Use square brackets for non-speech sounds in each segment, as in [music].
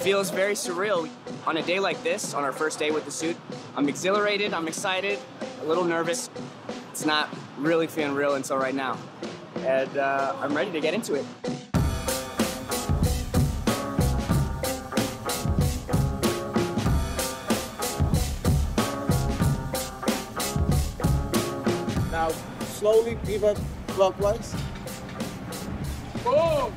feels very surreal. On a day like this, on our first day with the suit, I'm exhilarated, I'm excited, a little nervous. It's not really feeling real until right now. And uh, I'm ready to get into it. Now, slowly pivot clockwise. Boom!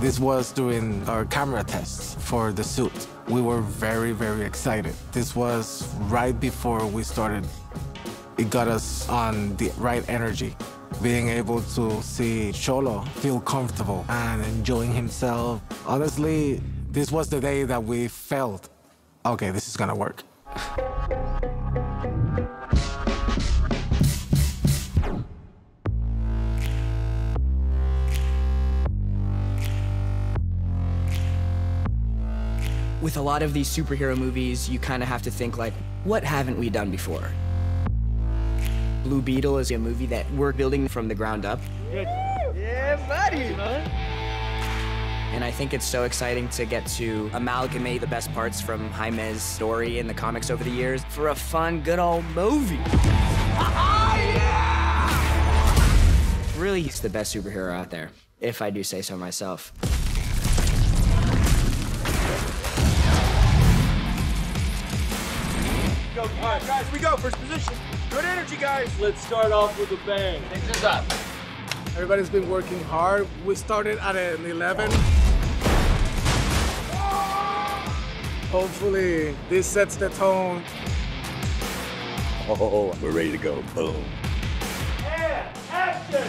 This was during our camera tests for the suit. We were very, very excited. This was right before we started. It got us on the right energy. Being able to see Xolo feel comfortable and enjoying himself. Honestly, this was the day that we felt, okay, this is gonna work. With a lot of these superhero movies, you kind of have to think like, what haven't we done before? Blue Beetle is a movie that we're building from the ground up. Yeah, buddy! And I think it's so exciting to get to amalgamate the best parts from Jaime's story in the comics over the years for a fun, good old movie. [laughs] Really, he's the best superhero out there, if I do say so myself. Go, all right, guys, we go. First position. Good energy, guys. Let's start off with a bang. Things up. Everybody's been working hard. We started at an 11. Hopefully, this sets the tone. Oh, we're ready to go. Boom. Action!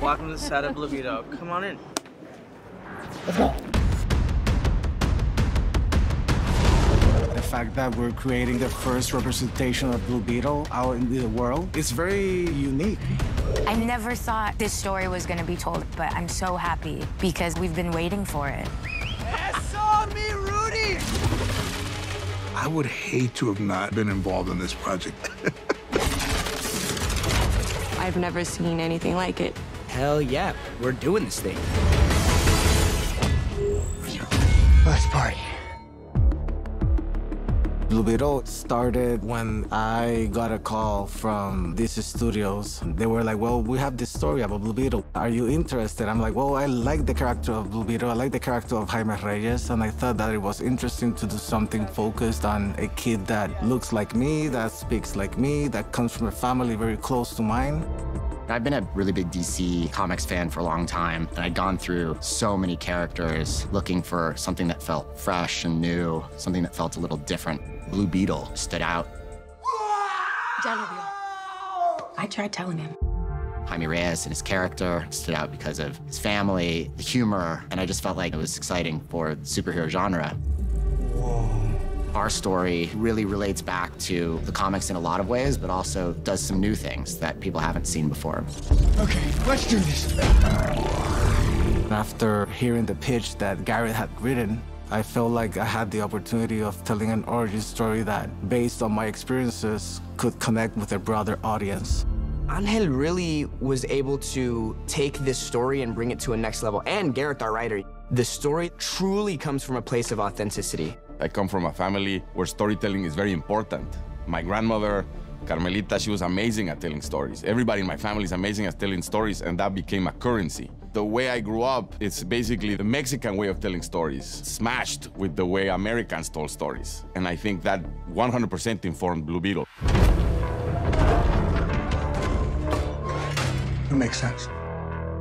Welcome to the set of Blue Come on in. The fact that we're creating the first representation of Blue Beetle out in the world is very unique. I never thought this story was going to be told, but I'm so happy because we've been waiting for it. me, Rudy! I would hate to have not been involved in this project. [laughs] I've never seen anything like it. Hell yeah, we're doing this thing. Let's party. Beetle started when I got a call from these studios. They were like, well, we have this story about Blue Beetle. Are you interested? I'm like, well, I like the character of Blue Beetle. I like the character of Jaime Reyes. And I thought that it was interesting to do something focused on a kid that looks like me, that speaks like me, that comes from a family very close to mine. I've been a really big DC Comics fan for a long time, and I'd gone through so many characters looking for something that felt fresh and new, something that felt a little different. Blue Beetle stood out. I tried telling him. Jaime Reyes and his character stood out because of his family, the humor, and I just felt like it was exciting for the superhero genre. Our story really relates back to the comics in a lot of ways, but also does some new things that people haven't seen before. Okay, let's do this. After hearing the pitch that Gareth had written, I felt like I had the opportunity of telling an origin story that, based on my experiences, could connect with a broader audience. Angel really was able to take this story and bring it to a next level. And Gareth, our writer, the story truly comes from a place of authenticity. I come from a family where storytelling is very important. My grandmother, Carmelita, she was amazing at telling stories. Everybody in my family is amazing at telling stories, and that became a currency. The way I grew up, it's basically the Mexican way of telling stories, smashed with the way Americans told stories. And I think that 100% informed Blue Beetle. It makes sense.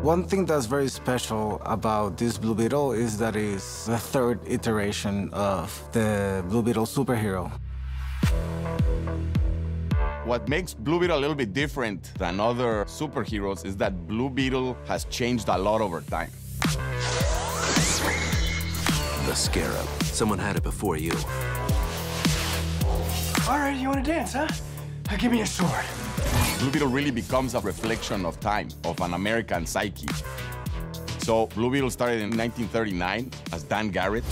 One thing that's very special about this Blue Beetle is that it's the third iteration of the Blue Beetle superhero. What makes Blue Beetle a little bit different than other superheroes is that Blue Beetle has changed a lot over time. The Scarab. Someone had it before you. All right, you want to dance, huh? Uh, give me a sword. Blue Beetle really becomes a reflection of time, of an American psyche. So Blue Beetle started in 1939 as Dan Garrett.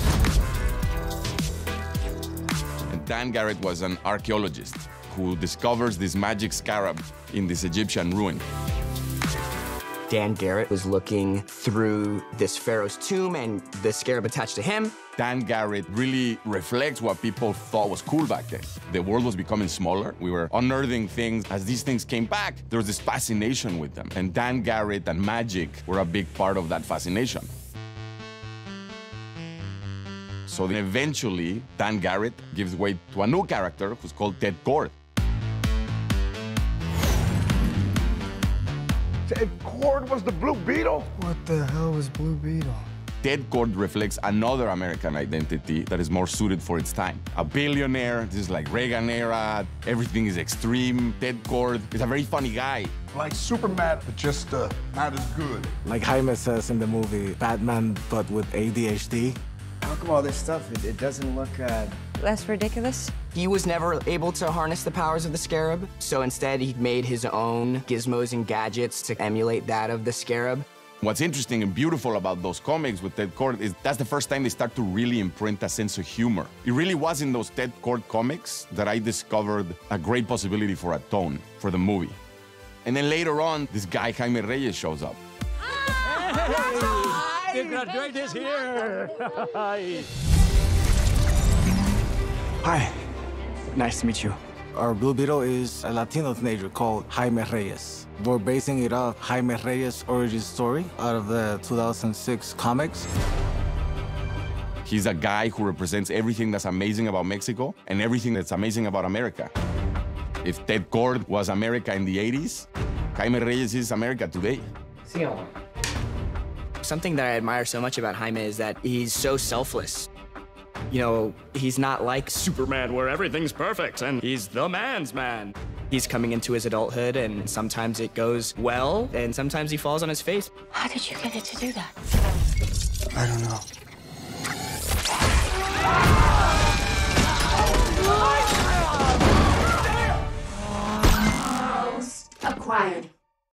And Dan Garrett was an archaeologist who discovers this magic scarab in this Egyptian ruin. Dan Garrett was looking through this pharaoh's tomb and the scarab attached to him. Dan Garrett really reflects what people thought was cool back then. The world was becoming smaller. We were unearthing things. As these things came back, there was this fascination with them. And Dan Garrett and magic were a big part of that fascination. So then eventually, Dan Garrett gives way to a new character who's called Ted Kord. Ted Kord was the Blue Beetle? What the hell was Blue Beetle? Ted Kord reflects another American identity that is more suited for its time. A billionaire, this is like Reagan era, everything is extreme. Ted Kord is a very funny guy. Like Superman, but just uh, not as good. Like Jaime says in the movie, Batman, but with ADHD. How come all this stuff, it, it doesn't look, uh... Less ridiculous? He was never able to harness the powers of the scarab, so instead he made his own gizmos and gadgets to emulate that of the scarab. What's interesting and beautiful about those comics with Ted Kord is that's the first time they start to really imprint a sense of humor. It really was in those Ted Kord comics that I discovered a great possibility for a tone for the movie. And then later on, this guy Jaime Reyes shows up. The graduate is here. Hi. Nice to meet you. Our Blue Beetle is a Latino teenager called Jaime Reyes. We're basing it off Jaime Reyes' origin story out of the 2006 comics. He's a guy who represents everything that's amazing about Mexico and everything that's amazing about America. If Ted Kord was America in the 80s, Jaime Reyes is America today. Something that I admire so much about Jaime is that he's so selfless. You know, he's not like Superman, where everything's perfect, and he's the man's man. He's coming into his adulthood, and sometimes it goes well, and sometimes he falls on his face. How did you get it to do that? I don't know. Acquired.